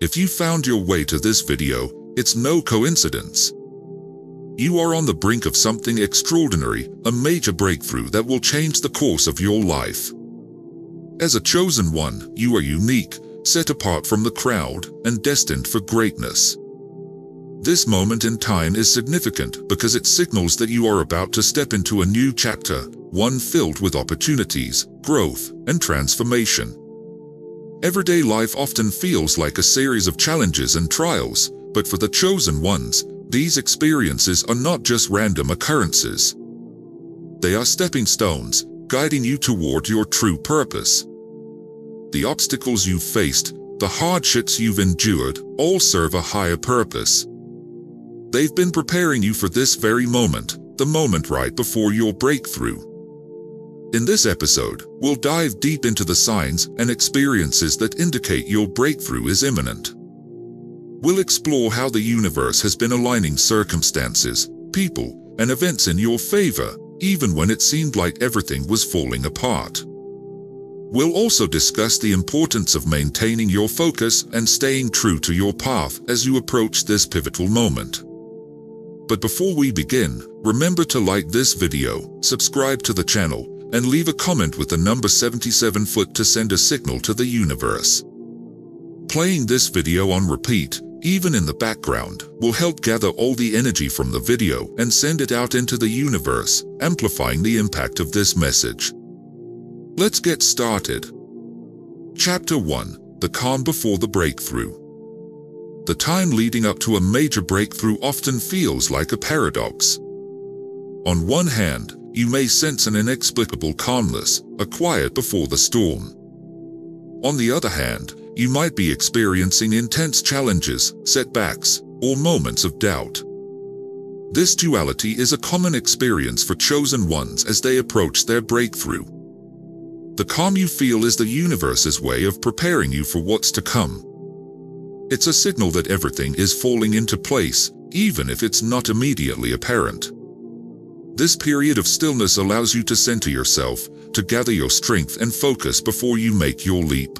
If you found your way to this video, it's no coincidence. You are on the brink of something extraordinary, a major breakthrough that will change the course of your life. As a chosen one, you are unique, set apart from the crowd, and destined for greatness. This moment in time is significant because it signals that you are about to step into a new chapter, one filled with opportunities, growth, and transformation. Everyday life often feels like a series of challenges and trials, but for the chosen ones, these experiences are not just random occurrences. They are stepping stones, guiding you toward your true purpose. The obstacles you've faced, the hardships you've endured, all serve a higher purpose. They've been preparing you for this very moment, the moment right before your breakthrough. In this episode, we'll dive deep into the signs and experiences that indicate your breakthrough is imminent. We'll explore how the universe has been aligning circumstances, people, and events in your favor, even when it seemed like everything was falling apart. We'll also discuss the importance of maintaining your focus and staying true to your path as you approach this pivotal moment. But before we begin, remember to like this video, subscribe to the channel, and leave a comment with the number 77 foot to send a signal to the universe. Playing this video on repeat, even in the background, will help gather all the energy from the video and send it out into the universe, amplifying the impact of this message. Let's get started. Chapter 1 The Calm Before the Breakthrough the time leading up to a major breakthrough often feels like a paradox. On one hand, you may sense an inexplicable calmness, a quiet before the storm. On the other hand, you might be experiencing intense challenges, setbacks, or moments of doubt. This duality is a common experience for chosen ones as they approach their breakthrough. The calm you feel is the universe's way of preparing you for what's to come, it's a signal that everything is falling into place, even if it's not immediately apparent. This period of stillness allows you to center yourself, to gather your strength and focus before you make your leap.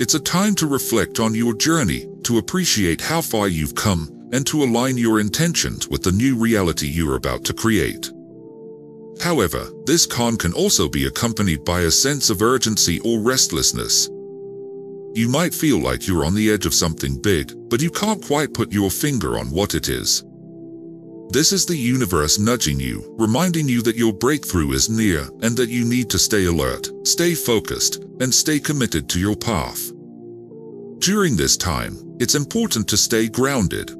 It's a time to reflect on your journey, to appreciate how far you've come, and to align your intentions with the new reality you're about to create. However, this calm can also be accompanied by a sense of urgency or restlessness, you might feel like you're on the edge of something big, but you can't quite put your finger on what it is. This is the universe nudging you, reminding you that your breakthrough is near and that you need to stay alert, stay focused, and stay committed to your path. During this time, it's important to stay grounded.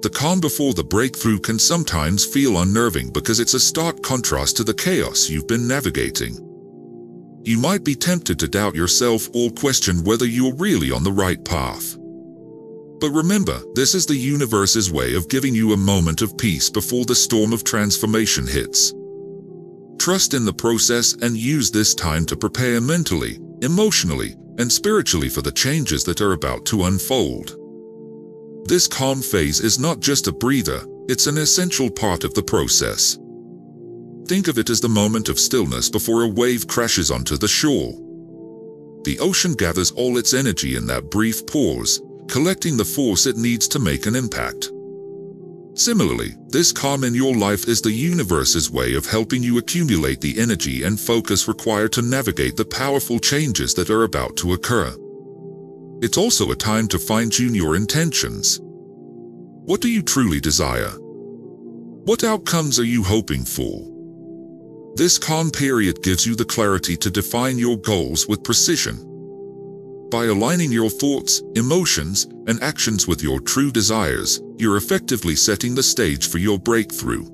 The calm before the breakthrough can sometimes feel unnerving because it's a stark contrast to the chaos you've been navigating. You might be tempted to doubt yourself or question whether you're really on the right path. But remember, this is the universe's way of giving you a moment of peace before the storm of transformation hits. Trust in the process and use this time to prepare mentally, emotionally, and spiritually for the changes that are about to unfold. This calm phase is not just a breather, it's an essential part of the process. Think of it as the moment of stillness before a wave crashes onto the shore. The ocean gathers all its energy in that brief pause, collecting the force it needs to make an impact. Similarly, this calm in your life is the universe's way of helping you accumulate the energy and focus required to navigate the powerful changes that are about to occur. It's also a time to fine-tune your intentions. What do you truly desire? What outcomes are you hoping for? This calm period gives you the clarity to define your goals with precision. By aligning your thoughts, emotions, and actions with your true desires, you're effectively setting the stage for your breakthrough.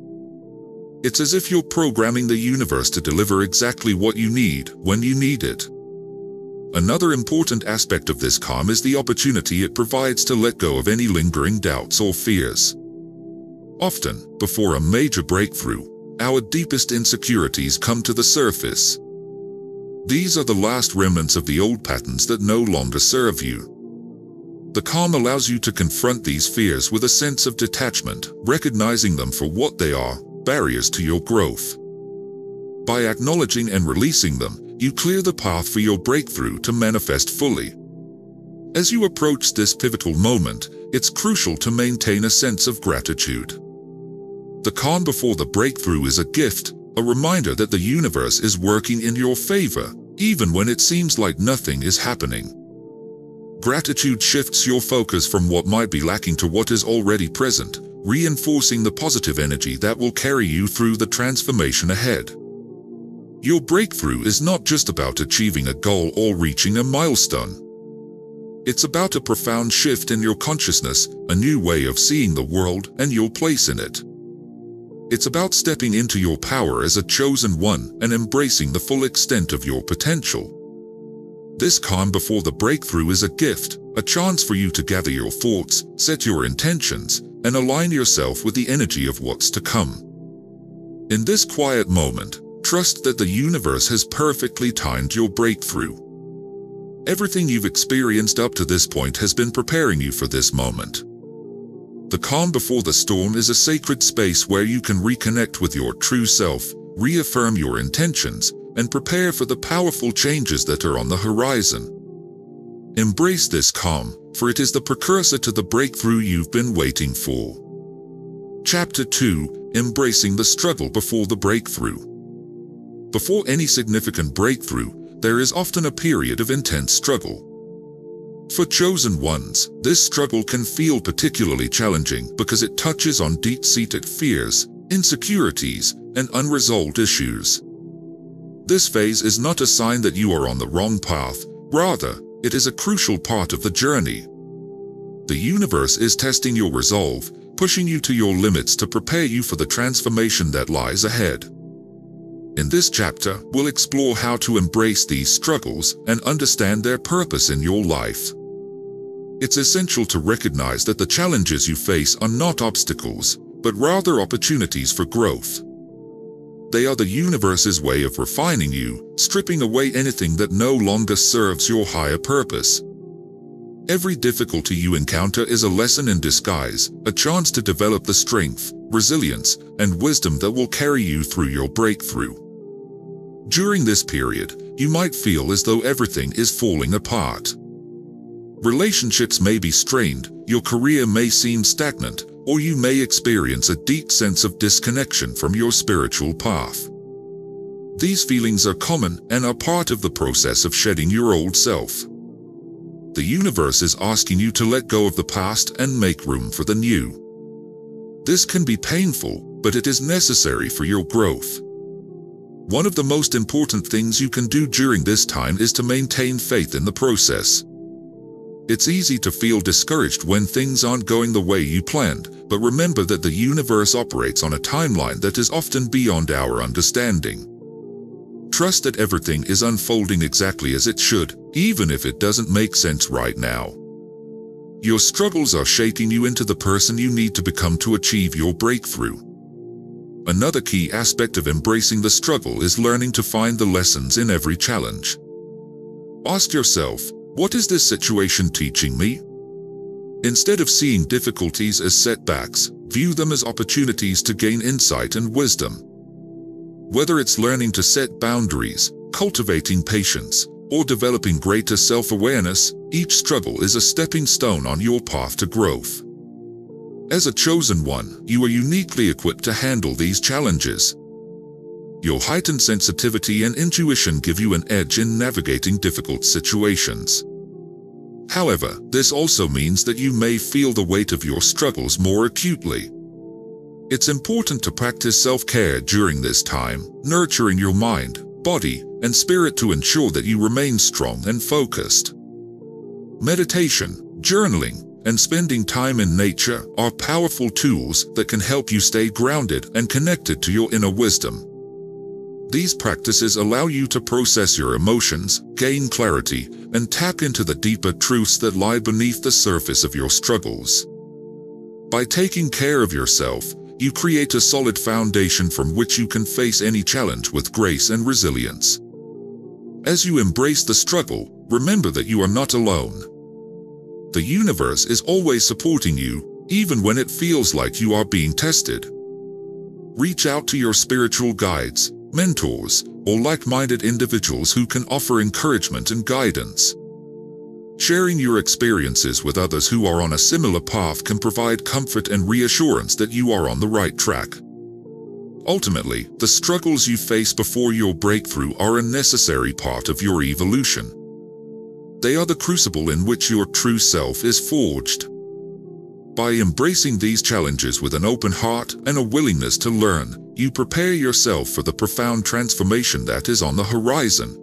It's as if you're programming the universe to deliver exactly what you need when you need it. Another important aspect of this calm is the opportunity it provides to let go of any lingering doubts or fears. Often, before a major breakthrough, our deepest insecurities come to the surface. These are the last remnants of the old patterns that no longer serve you. The calm allows you to confront these fears with a sense of detachment, recognizing them for what they are, barriers to your growth. By acknowledging and releasing them, you clear the path for your breakthrough to manifest fully. As you approach this pivotal moment, it's crucial to maintain a sense of gratitude. The calm before the breakthrough is a gift, a reminder that the universe is working in your favor, even when it seems like nothing is happening. Gratitude shifts your focus from what might be lacking to what is already present, reinforcing the positive energy that will carry you through the transformation ahead. Your breakthrough is not just about achieving a goal or reaching a milestone. It's about a profound shift in your consciousness, a new way of seeing the world and your place in it. It's about stepping into your power as a chosen one and embracing the full extent of your potential. This calm before the breakthrough is a gift, a chance for you to gather your thoughts, set your intentions, and align yourself with the energy of what's to come. In this quiet moment, trust that the universe has perfectly timed your breakthrough. Everything you've experienced up to this point has been preparing you for this moment. The calm before the storm is a sacred space where you can reconnect with your true self, reaffirm your intentions, and prepare for the powerful changes that are on the horizon. Embrace this calm, for it is the precursor to the breakthrough you've been waiting for. Chapter 2 Embracing the Struggle Before the Breakthrough Before any significant breakthrough, there is often a period of intense struggle. For chosen ones, this struggle can feel particularly challenging because it touches on deep-seated fears, insecurities, and unresolved issues. This phase is not a sign that you are on the wrong path, rather, it is a crucial part of the journey. The universe is testing your resolve, pushing you to your limits to prepare you for the transformation that lies ahead. In this chapter, we'll explore how to embrace these struggles and understand their purpose in your life. It's essential to recognize that the challenges you face are not obstacles, but rather opportunities for growth. They are the universe's way of refining you, stripping away anything that no longer serves your higher purpose. Every difficulty you encounter is a lesson in disguise, a chance to develop the strength, resilience, and wisdom that will carry you through your breakthrough. During this period, you might feel as though everything is falling apart. Relationships may be strained, your career may seem stagnant, or you may experience a deep sense of disconnection from your spiritual path. These feelings are common and are part of the process of shedding your old self. The universe is asking you to let go of the past and make room for the new. This can be painful, but it is necessary for your growth. One of the most important things you can do during this time is to maintain faith in the process. It's easy to feel discouraged when things aren't going the way you planned, but remember that the universe operates on a timeline that is often beyond our understanding. Trust that everything is unfolding exactly as it should, even if it doesn't make sense right now. Your struggles are shaping you into the person you need to become to achieve your breakthrough. Another key aspect of embracing the struggle is learning to find the lessons in every challenge. Ask yourself, what is this situation teaching me? Instead of seeing difficulties as setbacks, view them as opportunities to gain insight and wisdom. Whether it's learning to set boundaries, cultivating patience, or developing greater self-awareness, each struggle is a stepping stone on your path to growth. As a chosen one, you are uniquely equipped to handle these challenges. Your heightened sensitivity and intuition give you an edge in navigating difficult situations. However, this also means that you may feel the weight of your struggles more acutely. It's important to practice self-care during this time, nurturing your mind, body, and spirit to ensure that you remain strong and focused. Meditation, journaling, and spending time in nature are powerful tools that can help you stay grounded and connected to your inner wisdom. These practices allow you to process your emotions, gain clarity, and tap into the deeper truths that lie beneath the surface of your struggles. By taking care of yourself, you create a solid foundation from which you can face any challenge with grace and resilience. As you embrace the struggle, remember that you are not alone. The universe is always supporting you, even when it feels like you are being tested. Reach out to your spiritual guides, mentors, or like-minded individuals who can offer encouragement and guidance. Sharing your experiences with others who are on a similar path can provide comfort and reassurance that you are on the right track. Ultimately, the struggles you face before your breakthrough are a necessary part of your evolution. They are the crucible in which your true self is forged. By embracing these challenges with an open heart and a willingness to learn, you prepare yourself for the profound transformation that is on the horizon.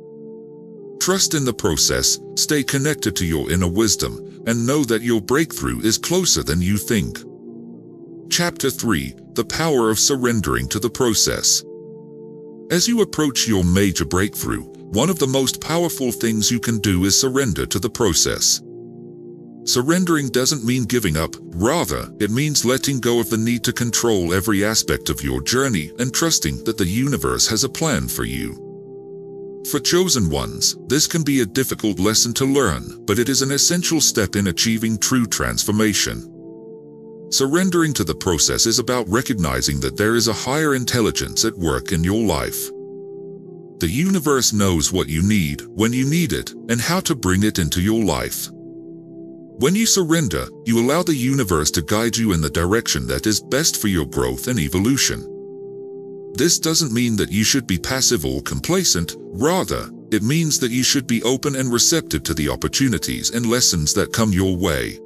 Trust in the process, stay connected to your inner wisdom, and know that your breakthrough is closer than you think. Chapter 3 The Power of Surrendering to the Process. As you approach your major breakthrough, one of the most powerful things you can do is surrender to the process. Surrendering doesn't mean giving up, rather, it means letting go of the need to control every aspect of your journey and trusting that the universe has a plan for you. For chosen ones, this can be a difficult lesson to learn, but it is an essential step in achieving true transformation. Surrendering to the process is about recognizing that there is a higher intelligence at work in your life. The universe knows what you need, when you need it, and how to bring it into your life. When you surrender, you allow the universe to guide you in the direction that is best for your growth and evolution. This doesn't mean that you should be passive or complacent, rather, it means that you should be open and receptive to the opportunities and lessons that come your way.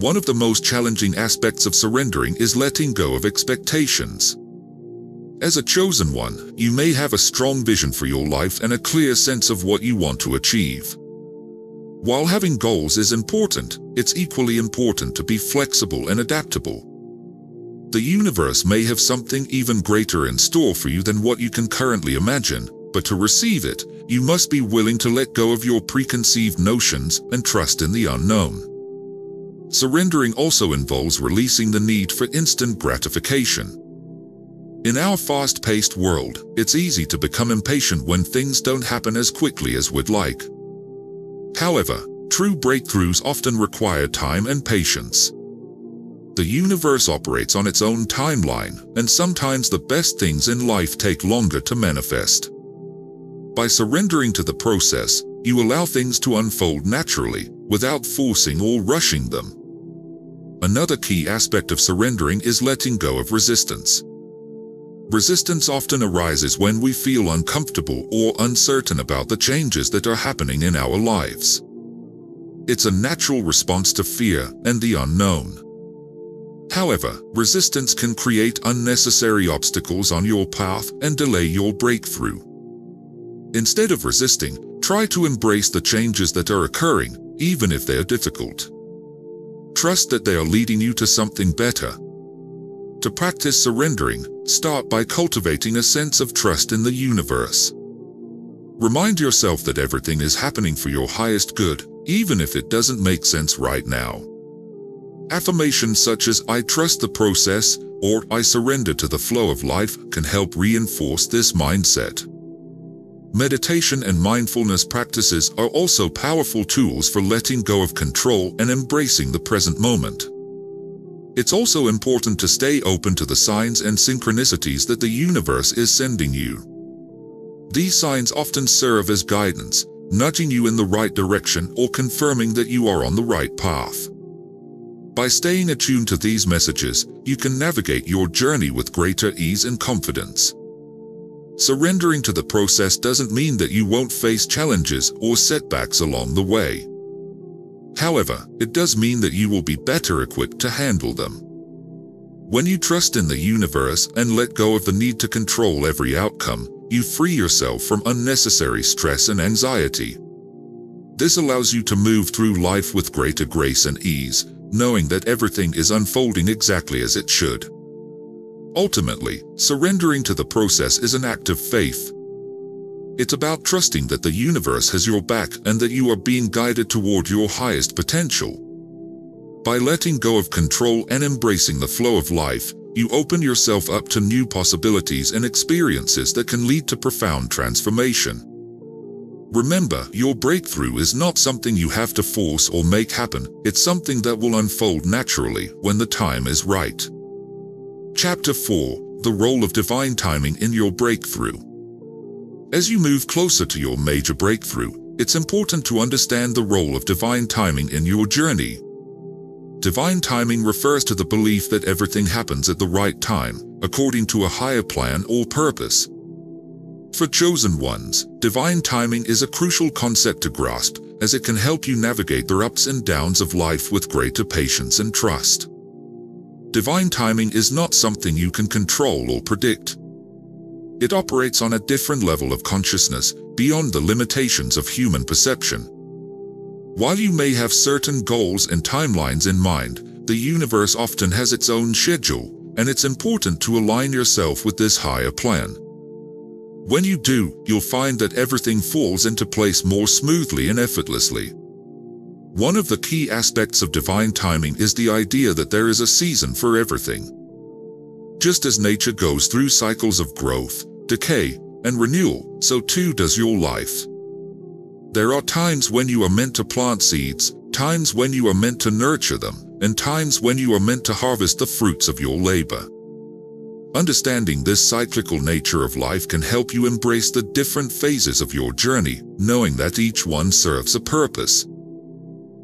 One of the most challenging aspects of surrendering is letting go of expectations. As a chosen one, you may have a strong vision for your life and a clear sense of what you want to achieve. While having goals is important, it's equally important to be flexible and adaptable. The universe may have something even greater in store for you than what you can currently imagine, but to receive it, you must be willing to let go of your preconceived notions and trust in the unknown. Surrendering also involves releasing the need for instant gratification. In our fast-paced world, it's easy to become impatient when things don't happen as quickly as we'd like. However, true breakthroughs often require time and patience. The universe operates on its own timeline, and sometimes the best things in life take longer to manifest. By surrendering to the process, you allow things to unfold naturally, without forcing or rushing them. Another key aspect of surrendering is letting go of resistance. Resistance often arises when we feel uncomfortable or uncertain about the changes that are happening in our lives. It's a natural response to fear and the unknown. However, resistance can create unnecessary obstacles on your path and delay your breakthrough. Instead of resisting, try to embrace the changes that are occurring, even if they are difficult. Trust that they are leading you to something better to practice surrendering, start by cultivating a sense of trust in the universe. Remind yourself that everything is happening for your highest good, even if it doesn't make sense right now. Affirmations such as I trust the process or I surrender to the flow of life can help reinforce this mindset. Meditation and mindfulness practices are also powerful tools for letting go of control and embracing the present moment. It's also important to stay open to the signs and synchronicities that the universe is sending you. These signs often serve as guidance, nudging you in the right direction or confirming that you are on the right path. By staying attuned to these messages, you can navigate your journey with greater ease and confidence. Surrendering to the process doesn't mean that you won't face challenges or setbacks along the way. However, it does mean that you will be better equipped to handle them. When you trust in the universe and let go of the need to control every outcome, you free yourself from unnecessary stress and anxiety. This allows you to move through life with greater grace and ease, knowing that everything is unfolding exactly as it should. Ultimately, surrendering to the process is an act of faith, it's about trusting that the universe has your back and that you are being guided toward your highest potential. By letting go of control and embracing the flow of life, you open yourself up to new possibilities and experiences that can lead to profound transformation. Remember, your breakthrough is not something you have to force or make happen, it's something that will unfold naturally when the time is right. Chapter 4 The Role of Divine Timing in Your Breakthrough as you move closer to your major breakthrough, it's important to understand the role of divine timing in your journey. Divine timing refers to the belief that everything happens at the right time, according to a higher plan or purpose. For chosen ones, divine timing is a crucial concept to grasp, as it can help you navigate the ups and downs of life with greater patience and trust. Divine timing is not something you can control or predict. It operates on a different level of consciousness, beyond the limitations of human perception. While you may have certain goals and timelines in mind, the universe often has its own schedule, and it's important to align yourself with this higher plan. When you do, you'll find that everything falls into place more smoothly and effortlessly. One of the key aspects of divine timing is the idea that there is a season for everything. Just as nature goes through cycles of growth, decay, and renewal, so too does your life. There are times when you are meant to plant seeds, times when you are meant to nurture them, and times when you are meant to harvest the fruits of your labor. Understanding this cyclical nature of life can help you embrace the different phases of your journey, knowing that each one serves a purpose.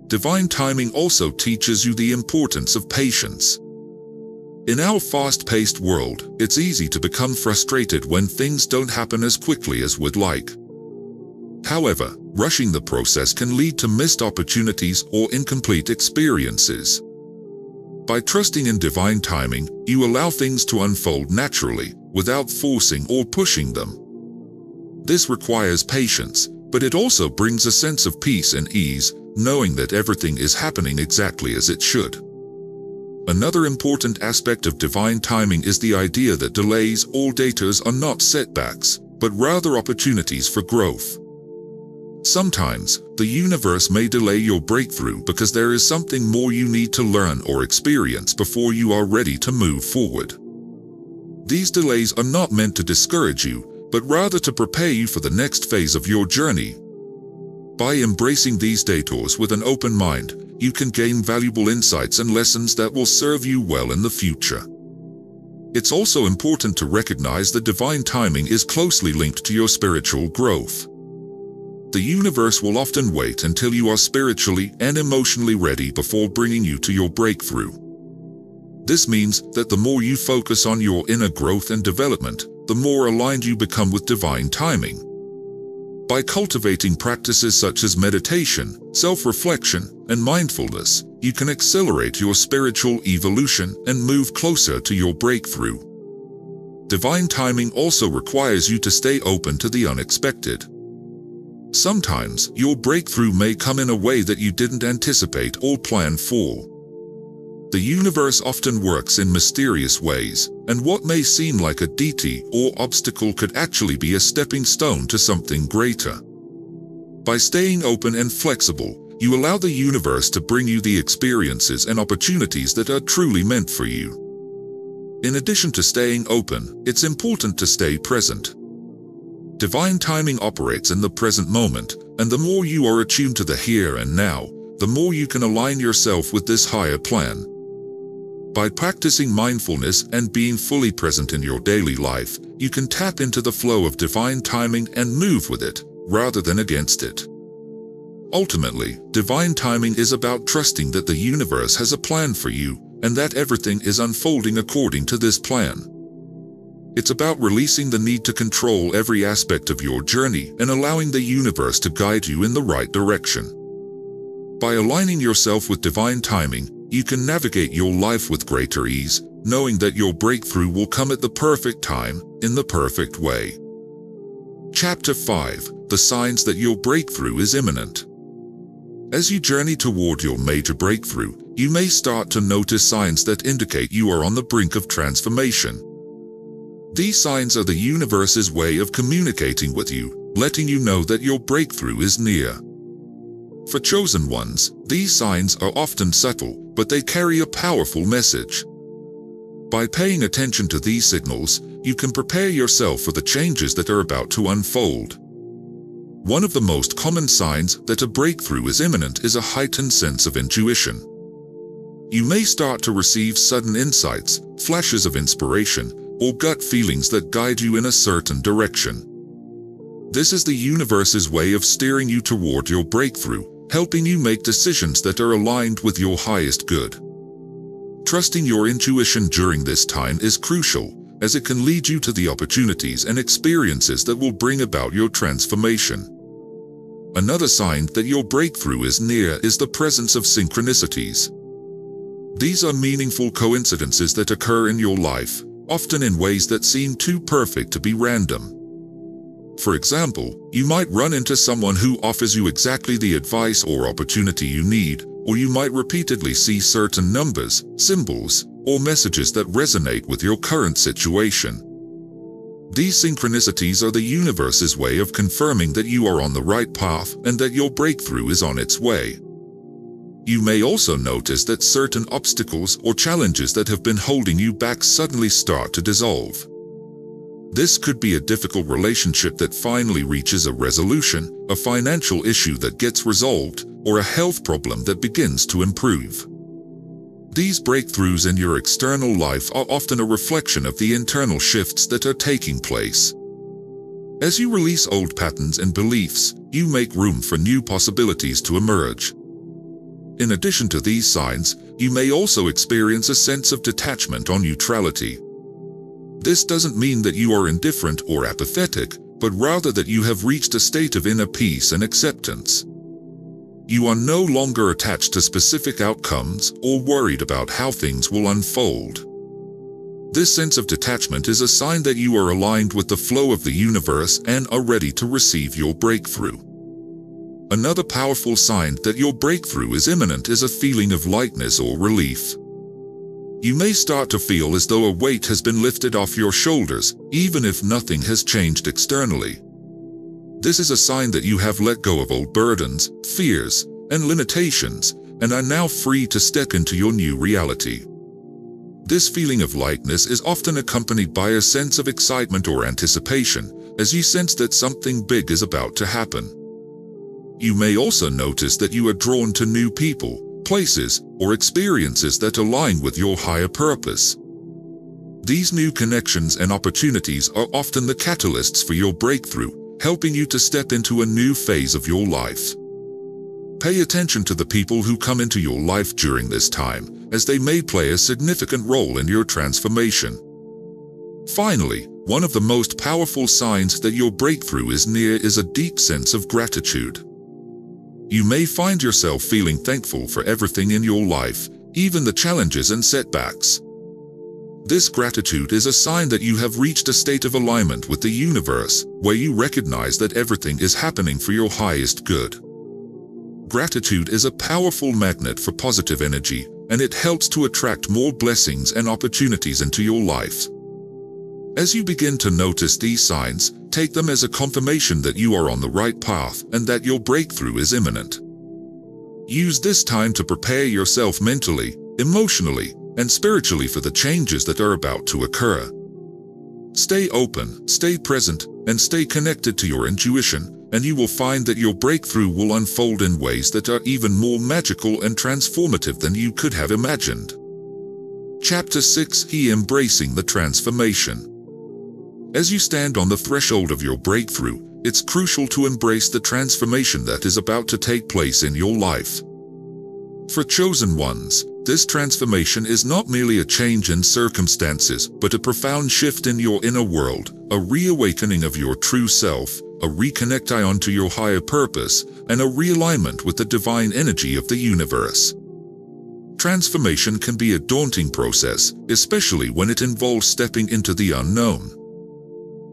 Divine timing also teaches you the importance of patience. In our fast-paced world, it's easy to become frustrated when things don't happen as quickly as we'd like. However, rushing the process can lead to missed opportunities or incomplete experiences. By trusting in divine timing, you allow things to unfold naturally, without forcing or pushing them. This requires patience, but it also brings a sense of peace and ease, knowing that everything is happening exactly as it should. Another important aspect of divine timing is the idea that delays or detours are not setbacks, but rather opportunities for growth. Sometimes, the universe may delay your breakthrough because there is something more you need to learn or experience before you are ready to move forward. These delays are not meant to discourage you, but rather to prepare you for the next phase of your journey. By embracing these detours with an open mind, you can gain valuable insights and lessons that will serve you well in the future. It's also important to recognize that divine timing is closely linked to your spiritual growth. The universe will often wait until you are spiritually and emotionally ready before bringing you to your breakthrough. This means that the more you focus on your inner growth and development, the more aligned you become with divine timing. By cultivating practices such as meditation, self-reflection, and mindfulness, you can accelerate your spiritual evolution and move closer to your breakthrough. Divine timing also requires you to stay open to the unexpected. Sometimes, your breakthrough may come in a way that you didn't anticipate or plan for. The universe often works in mysterious ways, and what may seem like a deity or obstacle could actually be a stepping stone to something greater. By staying open and flexible, you allow the universe to bring you the experiences and opportunities that are truly meant for you. In addition to staying open, it's important to stay present. Divine timing operates in the present moment, and the more you are attuned to the here and now, the more you can align yourself with this higher plan. By practicing mindfulness and being fully present in your daily life, you can tap into the flow of divine timing and move with it, rather than against it. Ultimately, divine timing is about trusting that the universe has a plan for you, and that everything is unfolding according to this plan. It's about releasing the need to control every aspect of your journey and allowing the universe to guide you in the right direction. By aligning yourself with divine timing, you can navigate your life with greater ease, knowing that your breakthrough will come at the perfect time, in the perfect way. Chapter 5 The Signs That Your Breakthrough is Imminent. As you journey toward your major breakthrough, you may start to notice signs that indicate you are on the brink of transformation. These signs are the universe's way of communicating with you, letting you know that your breakthrough is near. For chosen ones, these signs are often subtle, but they carry a powerful message. By paying attention to these signals, you can prepare yourself for the changes that are about to unfold. One of the most common signs that a breakthrough is imminent is a heightened sense of intuition. You may start to receive sudden insights, flashes of inspiration, or gut feelings that guide you in a certain direction. This is the universe's way of steering you toward your breakthrough, helping you make decisions that are aligned with your highest good. Trusting your intuition during this time is crucial, as it can lead you to the opportunities and experiences that will bring about your transformation. Another sign that your breakthrough is near is the presence of synchronicities. These are meaningful coincidences that occur in your life, often in ways that seem too perfect to be random. For example, you might run into someone who offers you exactly the advice or opportunity you need, or you might repeatedly see certain numbers, symbols, or messages that resonate with your current situation. These synchronicities are the universe's way of confirming that you are on the right path and that your breakthrough is on its way. You may also notice that certain obstacles or challenges that have been holding you back suddenly start to dissolve. This could be a difficult relationship that finally reaches a resolution, a financial issue that gets resolved, or a health problem that begins to improve. These breakthroughs in your external life are often a reflection of the internal shifts that are taking place. As you release old patterns and beliefs, you make room for new possibilities to emerge. In addition to these signs, you may also experience a sense of detachment or neutrality. This doesn't mean that you are indifferent or apathetic, but rather that you have reached a state of inner peace and acceptance. You are no longer attached to specific outcomes or worried about how things will unfold. This sense of detachment is a sign that you are aligned with the flow of the universe and are ready to receive your breakthrough. Another powerful sign that your breakthrough is imminent is a feeling of lightness or relief. You may start to feel as though a weight has been lifted off your shoulders, even if nothing has changed externally. This is a sign that you have let go of old burdens, fears, and limitations, and are now free to step into your new reality. This feeling of lightness is often accompanied by a sense of excitement or anticipation, as you sense that something big is about to happen. You may also notice that you are drawn to new people, places, or experiences that align with your higher purpose. These new connections and opportunities are often the catalysts for your breakthrough, helping you to step into a new phase of your life. Pay attention to the people who come into your life during this time, as they may play a significant role in your transformation. Finally, one of the most powerful signs that your breakthrough is near is a deep sense of gratitude. You may find yourself feeling thankful for everything in your life, even the challenges and setbacks. This gratitude is a sign that you have reached a state of alignment with the universe, where you recognize that everything is happening for your highest good. Gratitude is a powerful magnet for positive energy, and it helps to attract more blessings and opportunities into your life. As you begin to notice these signs, take them as a confirmation that you are on the right path and that your breakthrough is imminent. Use this time to prepare yourself mentally, emotionally, and spiritually for the changes that are about to occur. Stay open, stay present, and stay connected to your intuition, and you will find that your breakthrough will unfold in ways that are even more magical and transformative than you could have imagined. Chapter 6 He Embracing the Transformation As you stand on the threshold of your breakthrough, it's crucial to embrace the transformation that is about to take place in your life. For chosen ones, this transformation is not merely a change in circumstances, but a profound shift in your inner world, a reawakening of your true self, a reconnection to your higher purpose, and a realignment with the divine energy of the universe. Transformation can be a daunting process, especially when it involves stepping into the unknown.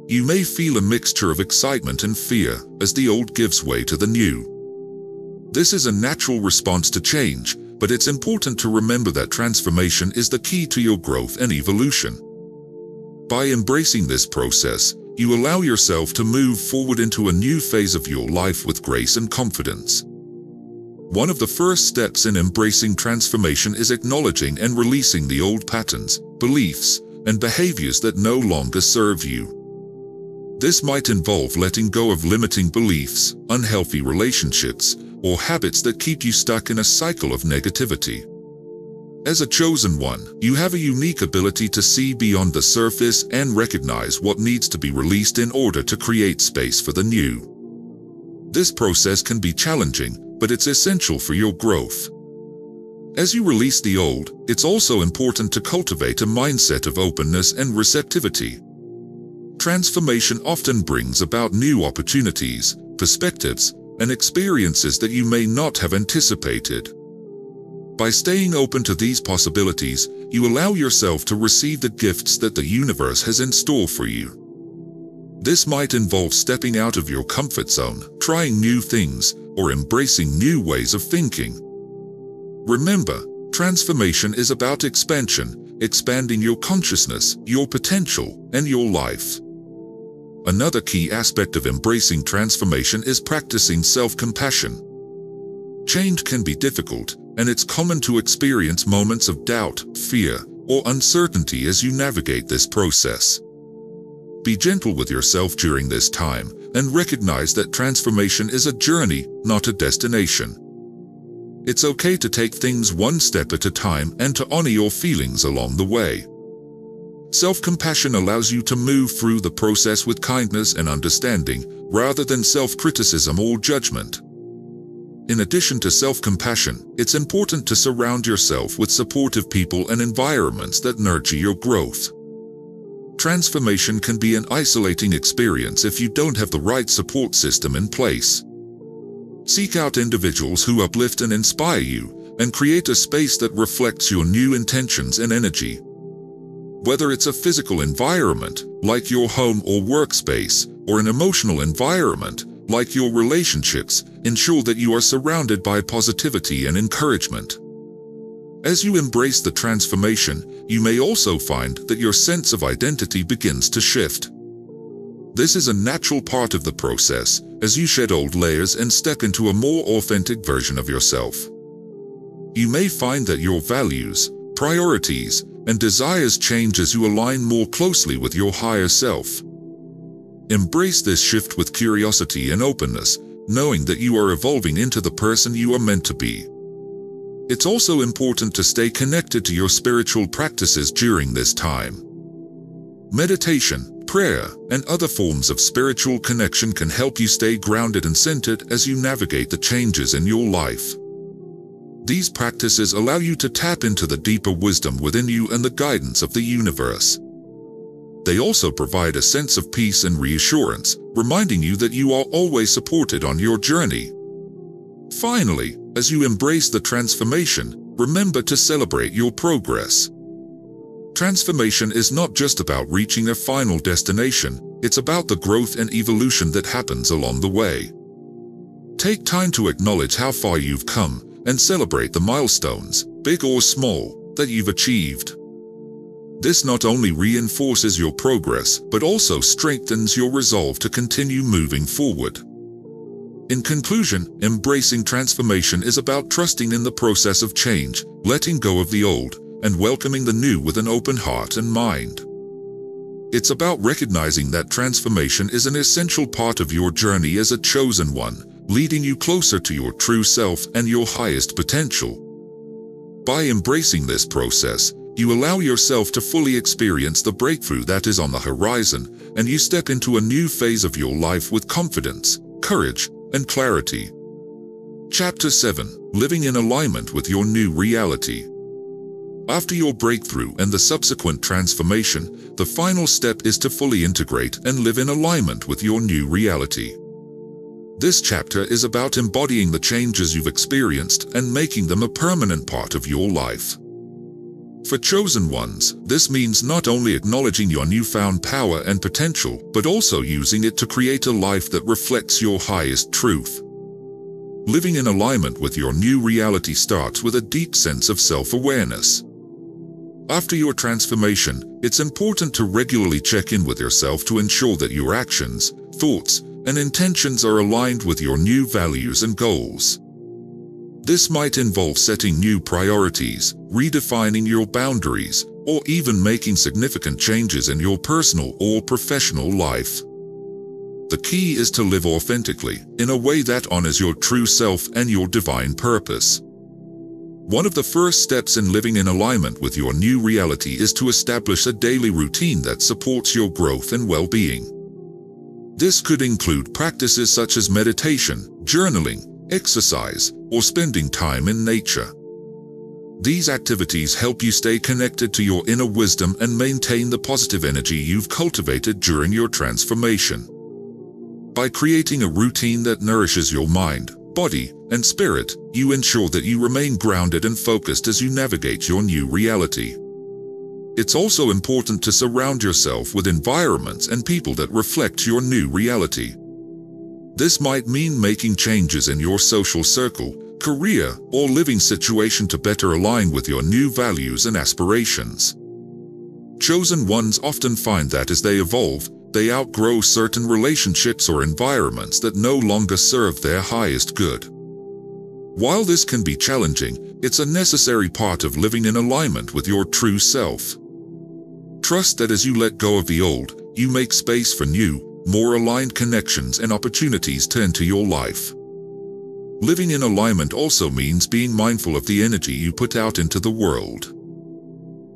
You may feel a mixture of excitement and fear as the old gives way to the new. This is a natural response to change, but it's important to remember that transformation is the key to your growth and evolution. By embracing this process, you allow yourself to move forward into a new phase of your life with grace and confidence. One of the first steps in embracing transformation is acknowledging and releasing the old patterns, beliefs, and behaviors that no longer serve you. This might involve letting go of limiting beliefs, unhealthy relationships, or habits that keep you stuck in a cycle of negativity. As a chosen one, you have a unique ability to see beyond the surface and recognize what needs to be released in order to create space for the new. This process can be challenging, but it's essential for your growth. As you release the old, it's also important to cultivate a mindset of openness and receptivity. Transformation often brings about new opportunities, perspectives, and experiences that you may not have anticipated. By staying open to these possibilities, you allow yourself to receive the gifts that the universe has in store for you. This might involve stepping out of your comfort zone, trying new things, or embracing new ways of thinking. Remember, transformation is about expansion, expanding your consciousness, your potential, and your life. Another key aspect of embracing transformation is practicing self-compassion. Change can be difficult, and it's common to experience moments of doubt, fear, or uncertainty as you navigate this process. Be gentle with yourself during this time and recognize that transformation is a journey, not a destination. It's okay to take things one step at a time and to honor your feelings along the way. Self-compassion allows you to move through the process with kindness and understanding, rather than self-criticism or judgment. In addition to self-compassion, it's important to surround yourself with supportive people and environments that nurture your growth. Transformation can be an isolating experience if you don't have the right support system in place. Seek out individuals who uplift and inspire you, and create a space that reflects your new intentions and energy. Whether it's a physical environment, like your home or workspace, or an emotional environment, like your relationships, ensure that you are surrounded by positivity and encouragement. As you embrace the transformation, you may also find that your sense of identity begins to shift. This is a natural part of the process as you shed old layers and step into a more authentic version of yourself. You may find that your values, priorities, and desires change as you align more closely with your higher self. Embrace this shift with curiosity and openness, knowing that you are evolving into the person you are meant to be. It's also important to stay connected to your spiritual practices during this time. Meditation, prayer, and other forms of spiritual connection can help you stay grounded and centered as you navigate the changes in your life. These practices allow you to tap into the deeper wisdom within you and the guidance of the universe. They also provide a sense of peace and reassurance, reminding you that you are always supported on your journey. Finally, as you embrace the transformation, remember to celebrate your progress. Transformation is not just about reaching a final destination, it's about the growth and evolution that happens along the way. Take time to acknowledge how far you've come and celebrate the milestones, big or small, that you've achieved. This not only reinforces your progress, but also strengthens your resolve to continue moving forward. In conclusion, embracing transformation is about trusting in the process of change, letting go of the old, and welcoming the new with an open heart and mind. It's about recognizing that transformation is an essential part of your journey as a chosen one, leading you closer to your true self and your highest potential. By embracing this process, you allow yourself to fully experience the breakthrough that is on the horizon, and you step into a new phase of your life with confidence, courage, and clarity. Chapter 7 Living in Alignment with Your New Reality. After your breakthrough and the subsequent transformation, the final step is to fully integrate and live in alignment with your new reality. This chapter is about embodying the changes you've experienced and making them a permanent part of your life. For chosen ones, this means not only acknowledging your newfound power and potential, but also using it to create a life that reflects your highest truth. Living in alignment with your new reality starts with a deep sense of self-awareness. After your transformation, it's important to regularly check in with yourself to ensure that your actions, thoughts, and intentions are aligned with your new values and goals. This might involve setting new priorities, redefining your boundaries, or even making significant changes in your personal or professional life. The key is to live authentically, in a way that honors your true self and your divine purpose. One of the first steps in living in alignment with your new reality is to establish a daily routine that supports your growth and well-being. This could include practices such as meditation, journaling, exercise, or spending time in nature. These activities help you stay connected to your inner wisdom and maintain the positive energy you've cultivated during your transformation. By creating a routine that nourishes your mind, body, and spirit, you ensure that you remain grounded and focused as you navigate your new reality. It's also important to surround yourself with environments and people that reflect your new reality. This might mean making changes in your social circle, career, or living situation to better align with your new values and aspirations. Chosen ones often find that as they evolve, they outgrow certain relationships or environments that no longer serve their highest good. While this can be challenging, it's a necessary part of living in alignment with your true self. Trust that as you let go of the old, you make space for new, more aligned connections and opportunities turn to enter your life. Living in alignment also means being mindful of the energy you put out into the world.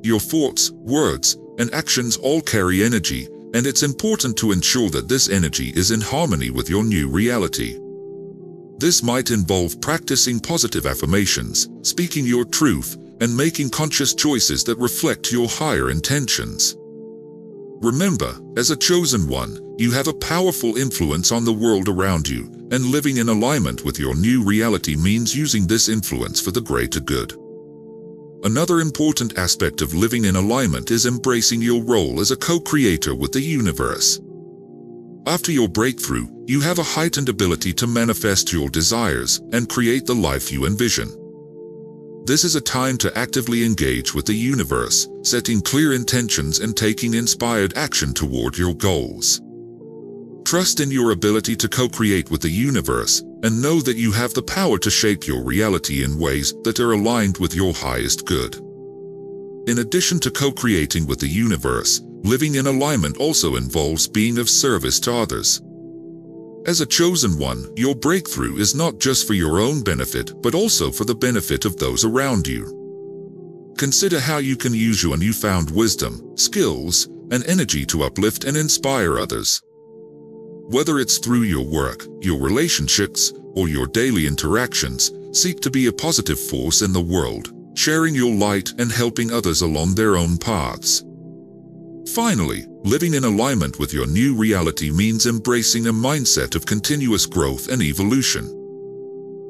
Your thoughts, words, and actions all carry energy, and it's important to ensure that this energy is in harmony with your new reality. This might involve practicing positive affirmations, speaking your truth, and making conscious choices that reflect your higher intentions. Remember, as a chosen one, you have a powerful influence on the world around you, and living in alignment with your new reality means using this influence for the greater good. Another important aspect of living in alignment is embracing your role as a co-creator with the universe. After your breakthrough, you have a heightened ability to manifest your desires and create the life you envision. This is a time to actively engage with the universe, setting clear intentions and taking inspired action toward your goals. Trust in your ability to co-create with the universe and know that you have the power to shape your reality in ways that are aligned with your highest good. In addition to co-creating with the universe, living in alignment also involves being of service to others. As a chosen one, your breakthrough is not just for your own benefit, but also for the benefit of those around you. Consider how you can use your newfound wisdom, skills, and energy to uplift and inspire others. Whether it's through your work, your relationships, or your daily interactions, seek to be a positive force in the world, sharing your light and helping others along their own paths. Finally, living in alignment with your new reality means embracing a mindset of continuous growth and evolution.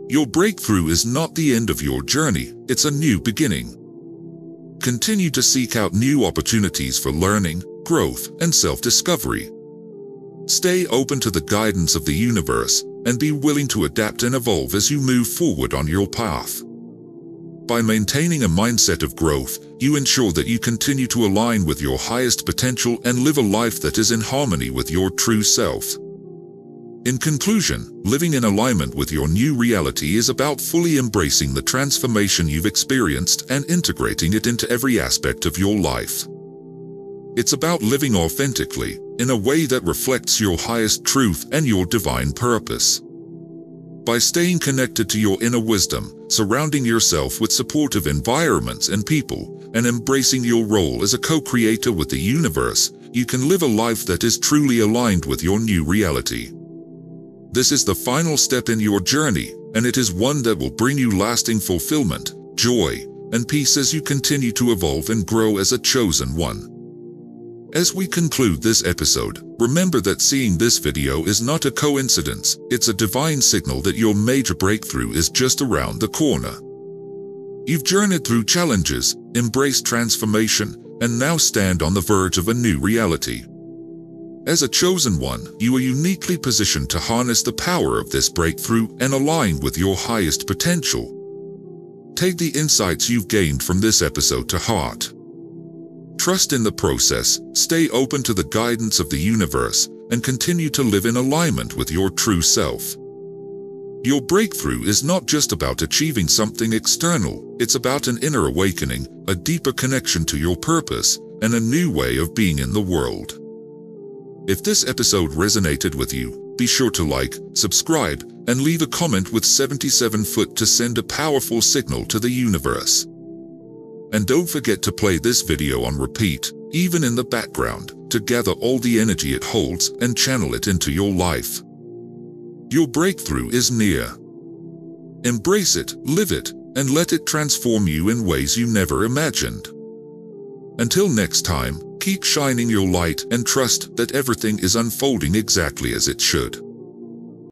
Your breakthrough is not the end of your journey, it's a new beginning. Continue to seek out new opportunities for learning, growth, and self-discovery. Stay open to the guidance of the universe and be willing to adapt and evolve as you move forward on your path. By maintaining a mindset of growth, you ensure that you continue to align with your highest potential and live a life that is in harmony with your true self. In conclusion, living in alignment with your new reality is about fully embracing the transformation you've experienced and integrating it into every aspect of your life. It's about living authentically, in a way that reflects your highest truth and your divine purpose. By staying connected to your inner wisdom, surrounding yourself with supportive environments and people, and embracing your role as a co-creator with the universe, you can live a life that is truly aligned with your new reality. This is the final step in your journey, and it is one that will bring you lasting fulfillment, joy, and peace as you continue to evolve and grow as a chosen one. As we conclude this episode, remember that seeing this video is not a coincidence, it's a divine signal that your major breakthrough is just around the corner. You've journeyed through challenges, embraced transformation, and now stand on the verge of a new reality. As a chosen one, you are uniquely positioned to harness the power of this breakthrough and align with your highest potential. Take the insights you've gained from this episode to heart. Trust in the process, stay open to the guidance of the universe, and continue to live in alignment with your true self. Your breakthrough is not just about achieving something external, it's about an inner awakening, a deeper connection to your purpose, and a new way of being in the world. If this episode resonated with you, Be sure to like, subscribe, and leave a comment with 77 foot to send a powerful signal to the universe. And don't forget to play this video on repeat, even in the background, to gather all the energy it holds and channel it into your life. Your breakthrough is near. Embrace it, live it, and let it transform you in ways you never imagined. Until next time, keep shining your light and trust that everything is unfolding exactly as it should.